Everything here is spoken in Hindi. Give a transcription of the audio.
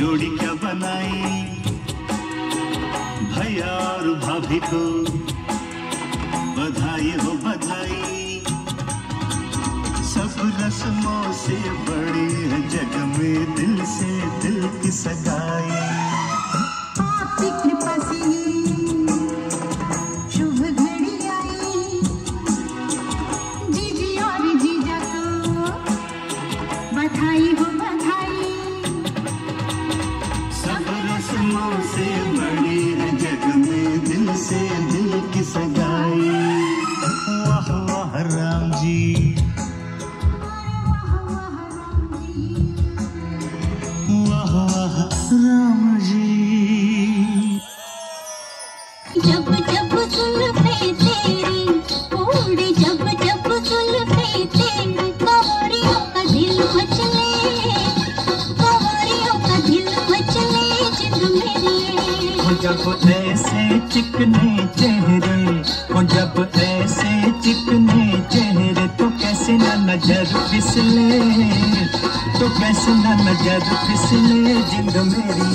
जोड़ी क्या बनाई, भैया और भाभी को बधाई हो बधाई। सब रस्मों से बड़ी है जग में दिल से दिल की सगाई। बधाई हो रस्मों से बड़े हैं जग में दिल से दिल की सगाई। वाह वाह, राम जी। वाह वाह, राम जी। जब जब जुल्फे जब ऐसे चिकने चेहरे वो जब ऐसे चिकने चेहरे तो कैसे ना नज़र फिसले? तो कैसे ना नज़र फिसले जिंद मेरी?